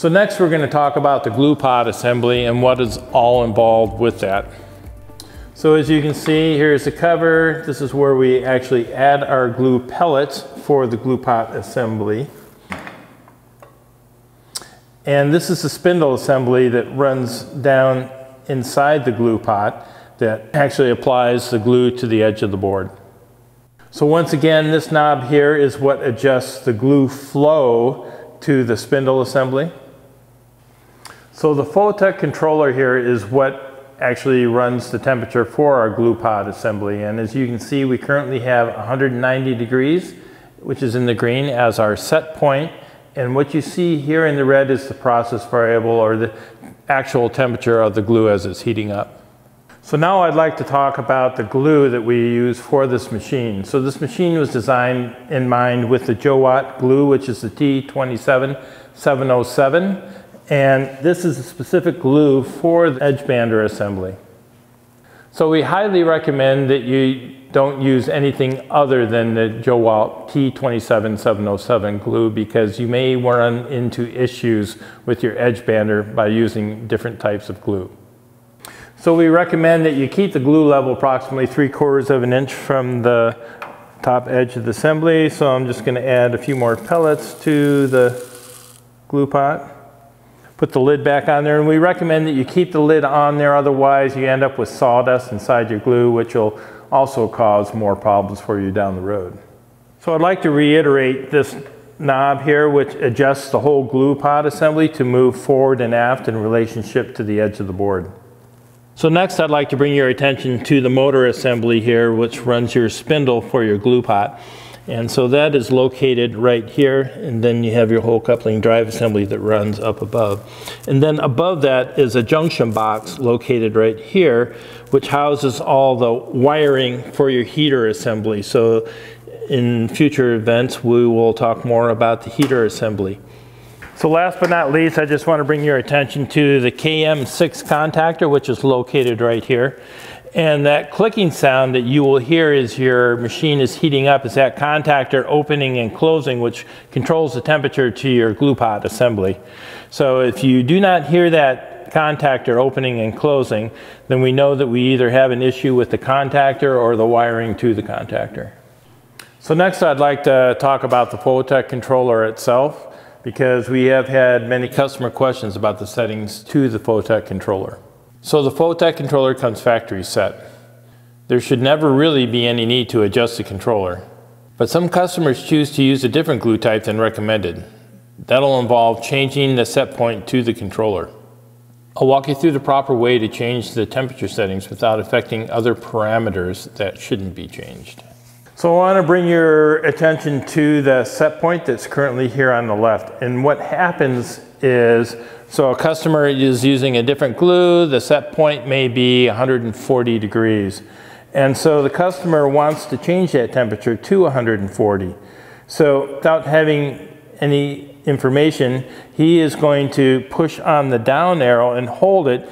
So next we're going to talk about the glue pot assembly and what is all involved with that. So as you can see, here's the cover. This is where we actually add our glue pellets for the glue pot assembly. And this is the spindle assembly that runs down inside the glue pot that actually applies the glue to the edge of the board. So once again, this knob here is what adjusts the glue flow to the spindle assembly. So the Fotek controller here is what actually runs the temperature for our glue pot assembly. And as you can see, we currently have 190 degrees, which is in the green as our set point. And what you see here in the red is the process variable or the actual temperature of the glue as it's heating up. So now I'd like to talk about the glue that we use for this machine. So this machine was designed in mind with the Jowat glue, which is the T27707. And this is a specific glue for the edge bander assembly. So we highly recommend that you don't use anything other than the Jowat T27707 glue because you may run into issues with your edge bander by using different types of glue. So we recommend that you keep the glue level approximately three quarters of an inch from the top edge of the assembly. So I'm just going to add a few more pellets to the glue pot put the lid back on there. And we recommend that you keep the lid on there, otherwise you end up with sawdust inside your glue, which will also cause more problems for you down the road. So I'd like to reiterate this knob here, which adjusts the whole glue pot assembly to move forward and aft in relationship to the edge of the board. So next I'd like to bring your attention to the motor assembly here, which runs your spindle for your glue pot. And so that is located right here, and then you have your whole coupling drive assembly that runs up above. And then above that is a junction box located right here, which houses all the wiring for your heater assembly. So in future events, we will talk more about the heater assembly. So last but not least, I just want to bring your attention to the KM6 contactor, which is located right here. And that clicking sound that you will hear as your machine is heating up is that contactor opening and closing, which controls the temperature to your glue pot assembly. So if you do not hear that contactor opening and closing, then we know that we either have an issue with the contactor or the wiring to the contactor. So next I'd like to talk about the Fotek controller itself because we have had many customer questions about the settings to the Fotek controller. So the Fotek controller comes factory set. There should never really be any need to adjust the controller. But some customers choose to use a different glue type than recommended. That'll involve changing the set point to the controller. I'll walk you through the proper way to change the temperature settings without affecting other parameters that shouldn't be changed. So I want to bring your attention to the set point that's currently here on the left. And what happens is so a customer is using a different glue, the set point may be 140 degrees. And so the customer wants to change that temperature to 140. So without having any information, he is going to push on the down arrow and hold it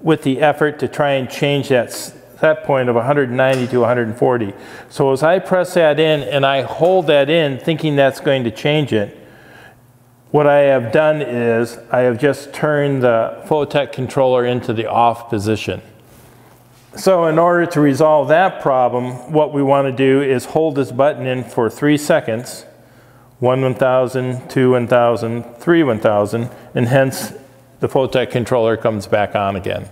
with the effort to try and change that set point of 190 to 140. So as I press that in and I hold that in thinking that's going to change it, what I have done is I have just turned the Fotek controller into the off position. So in order to resolve that problem, what we want to do is hold this button in for three seconds, one 1000, two 1000, three 1000, and hence the Fotek controller comes back on again.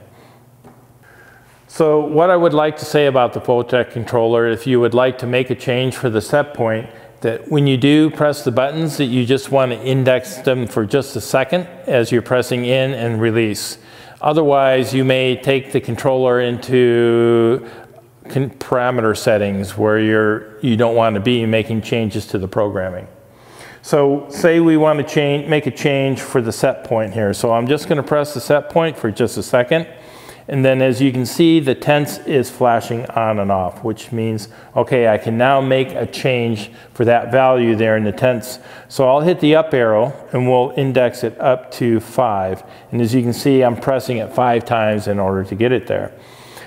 So what I would like to say about the Photech controller, if you would like to make a change for the set point, that when you do press the buttons that you just want to index them for just a second as you're pressing in and release. Otherwise, you may take the controller into parameter settings where you're, you don't want to be making changes to the programming. So say we want to change, make a change for the set point here. So I'm just going to press the set point for just a second. And then as you can see, the tense is flashing on and off, which means, okay, I can now make a change for that value there in the tense. So I'll hit the up arrow and we'll index it up to five. And as you can see, I'm pressing it five times in order to get it there.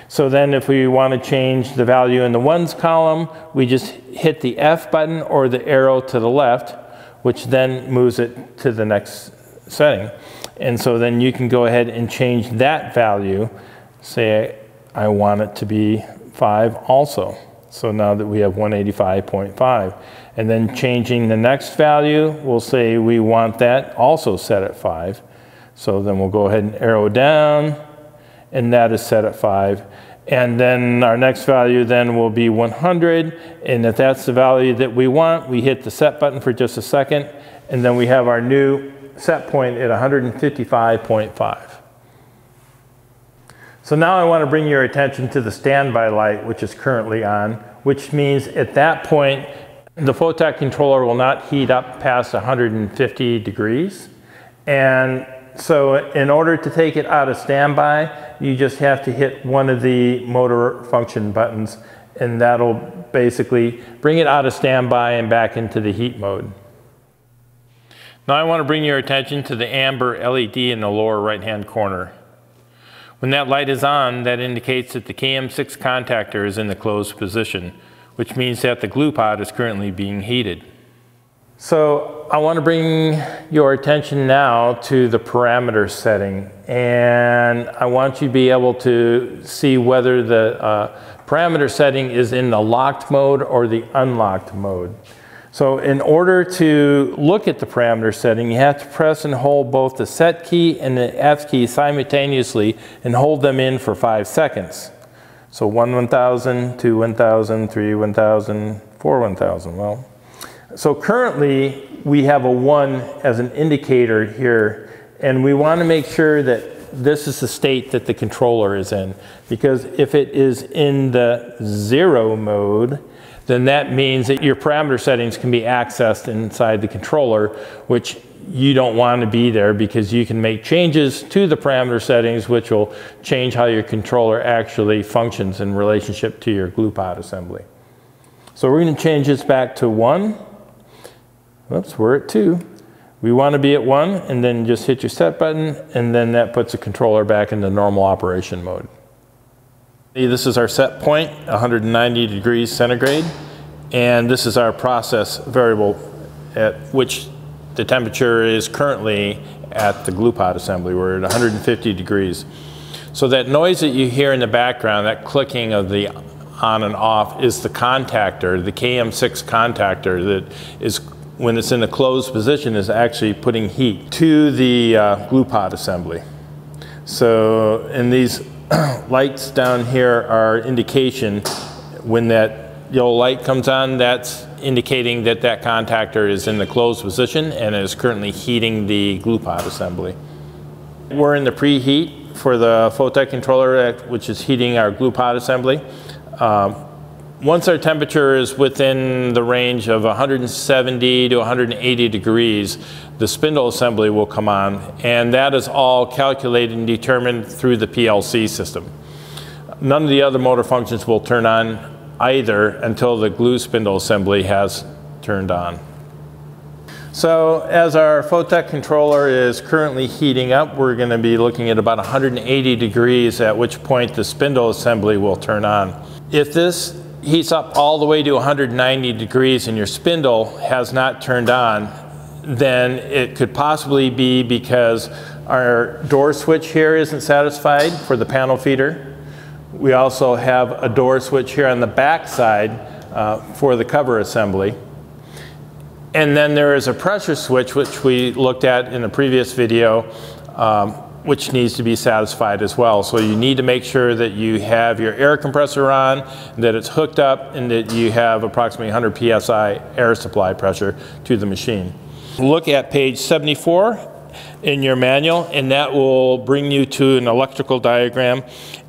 So then if we want to change the value in the ones column, we just hit the F button or the arrow to the left, which then moves it to the next setting. And so then you can go ahead and change that value. Say I want it to be 5 also. So now that we have 185.5. And then changing the next value, we'll say we want that also set at 5. So then we'll go ahead and arrow down, and that is set at 5. And then our next value then will be 100. And if that's the value that we want, we hit the set button for just a second. And then we have our new set point at 155.5. So now I want to bring your attention to the standby light, which is currently on, which means at that point, the Fotek controller will not heat up past 150 degrees. And so in order to take it out of standby, you just have to hit one of the motor function buttons and that'll basically bring it out of standby and back into the heat mode. Now I want to bring your attention to the amber LED in the lower right hand corner. When that light is on, that indicates that the KM6 contactor is in the closed position, which means that the glue pot is currently being heated. So I want to bring your attention now to the parameter setting and I want you to be able to see whether the uh, parameter setting is in the locked mode or the unlocked mode. So in order to look at the parameter setting, you have to press and hold both the set key and the F key simultaneously and hold them in for five seconds. So 1 1000, 2 1000, 3 1000, 4 1000. Well, so currently we have a 1 as an indicator here and we want to make sure that this is the state that the controller is in because if it is in the 0 mode, then that means that your parameter settings can be accessed inside the controller, which you don't want to be there because you can make changes to the parameter settings which will change how your controller actually functions in relationship to your glue pot assembly. So we're going to change this back to 1. Oops, we're at 2. We want to be at 1 and then just hit your set button and then that puts the controller back into normal operation mode. This is our set point, 190 degrees centigrade, and this is our process variable at which the temperature is currently at the glue pot assembly. We're at 150 degrees. So that noise that you hear in the background, that clicking of the on and off, is the contactor, the KM6 contactor that is, when it's in a closed position, is actually putting heat to the uh, glue pot assembly. So in these lights down here are indication when that yellow light comes on, that's indicating that that contactor is in the closed position and is currently heating the glue pot assembly. We're in the preheat for the Fotek controller, which is heating our glue pot assembly. Um, once our temperature is within the range of 170 to 180 degrees, the spindle assembly will come on, and that is all calculated and determined through the PLC system. None of the other motor functions will turn on either until the glue spindle assembly has turned on. So as our Fotek controller is currently heating up, we're going to be looking at about 180 degrees, at which point the spindle assembly will turn on. If this heats up all the way to 190 degrees and your spindle has not turned on, then it could possibly be because our door switch here isn't satisfied for the panel feeder. We also have a door switch here on the back side uh, for the cover assembly. And then there is a pressure switch, which we looked at in a previous video, um, which needs to be satisfied as well. So you need to make sure that you have your air compressor on, that it's hooked up, and that you have approximately 100 psi air supply pressure to the machine. Look at page 74 in your manual, and that will bring you to an electrical diagram.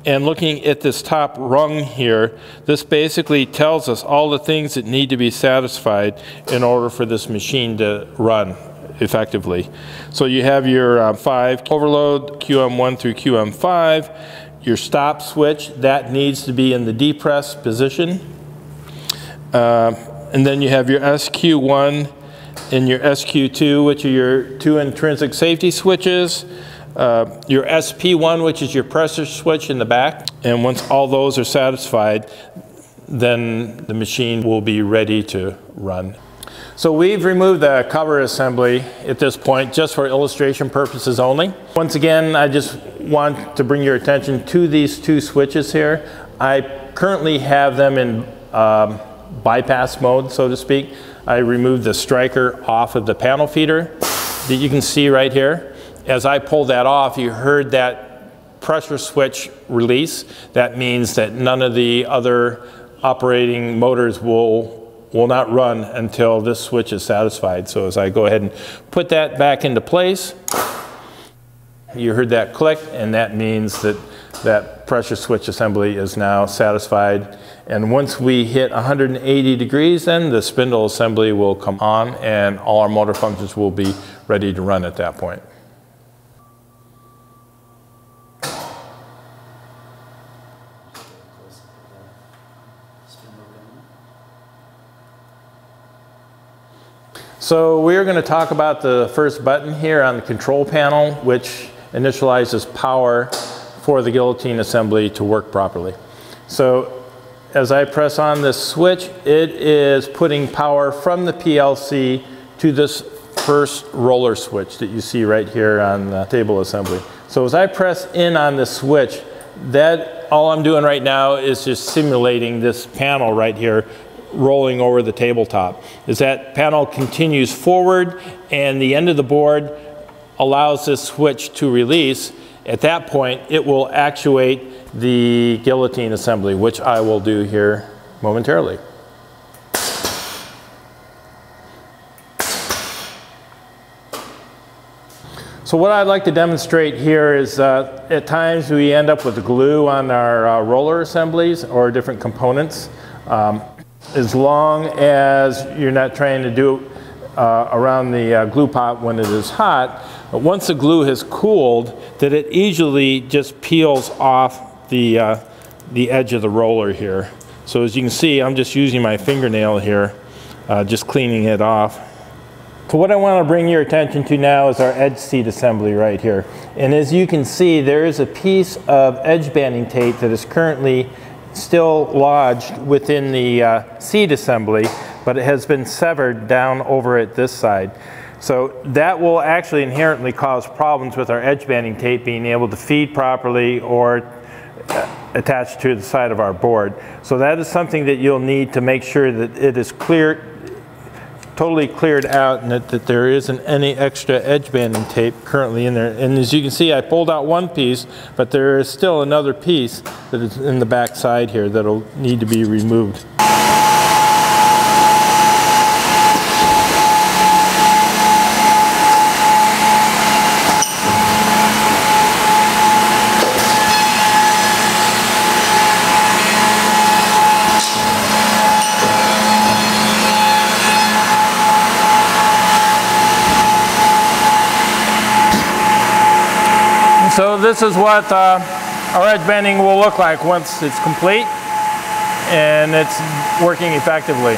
And looking at this top rung here, this basically tells us all the things that need to be satisfied in order for this machine to run effectively. So you have your uh, five overload, QM1 through QM5, your stop switch, that needs to be in the depress position. Uh, and then you have your SQ1 and your SQ2, which are your two intrinsic safety switches. Uh, your SP1, which is your pressure switch in the back. And once all those are satisfied, then the machine will be ready to run. So we've removed the cover assembly at this point just for illustration purposes only. Once again, I just want to bring your attention to these two switches here. I currently have them in um, bypass mode, so to speak. I removed the striker off of the panel feeder that you can see right here. As I pulled that off, you heard that pressure switch release. That means that none of the other operating motors will will not run until this switch is satisfied. So as I go ahead and put that back into place, you heard that click and that means that that pressure switch assembly is now satisfied. And once we hit 180 degrees, then the spindle assembly will come on and all our motor functions will be ready to run at that point. So we're going to talk about the first button here on the control panel, which initializes power for the guillotine assembly to work properly. So as I press on this switch, it is putting power from the PLC to this first roller switch that you see right here on the table assembly. So as I press in on this switch, that all I'm doing right now is just simulating this panel right here rolling over the tabletop. is that panel continues forward and the end of the board allows this switch to release, at that point it will actuate the guillotine assembly, which I will do here momentarily. So what I'd like to demonstrate here is uh, at times we end up with glue on our uh, roller assemblies or different components. Um, as long as you're not trying to do it uh, around the uh, glue pot when it is hot, but once the glue has cooled, that it easily just peels off the, uh, the edge of the roller here. So as you can see, I'm just using my fingernail here, uh, just cleaning it off. So what I want to bring your attention to now is our edge seat assembly right here. And as you can see, there is a piece of edge banding tape that is currently still lodged within the uh, seat assembly, but it has been severed down over at this side. So that will actually inherently cause problems with our edge banding tape being able to feed properly or uh, attach to the side of our board. So that is something that you'll need to make sure that it is clear totally cleared out and that, that there isn't any extra edge banding tape currently in there. And as you can see, I pulled out one piece, but there is still another piece that is in the back side here that'll need to be removed. So this is what uh, our edge banding will look like once it's complete and it's working effectively.